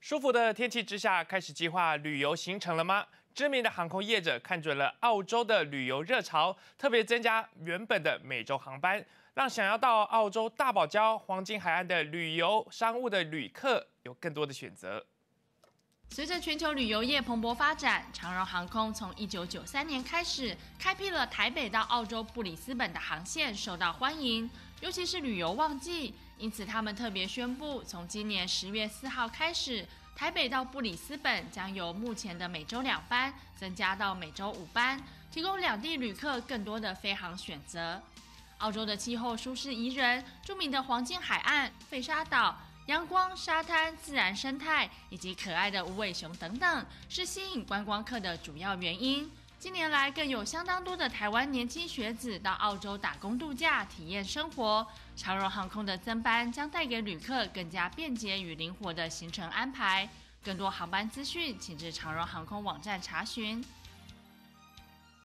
舒服的天气之下，开始计划旅游行程了吗？知名的航空业者看准了澳洲的旅游热潮，特别增加原本的美洲航班，让想要到澳洲大堡礁、黄金海岸的旅游商务的旅客有更多的选择。随着全球旅游业蓬勃发展，长荣航空从一九九三年开始开辟了台北到澳洲布里斯本的航线，受到欢迎，尤其是旅游旺季。因此，他们特别宣布，从今年十月四号开始，台北到布里斯本将由目前的每周两班增加到每周五班，提供两地旅客更多的飞航选择。澳洲的气候舒适宜人，著名的黄金海岸、费沙岛。阳光、沙滩、自然生态以及可爱的无尾熊等等，是吸引观光客的主要原因。近年来，更有相当多的台湾年轻学子到澳洲打工度假、体验生活。长荣航空的增班将带给旅客更加便捷与灵活的行程安排。更多航班资讯，请至长荣航空网站查询。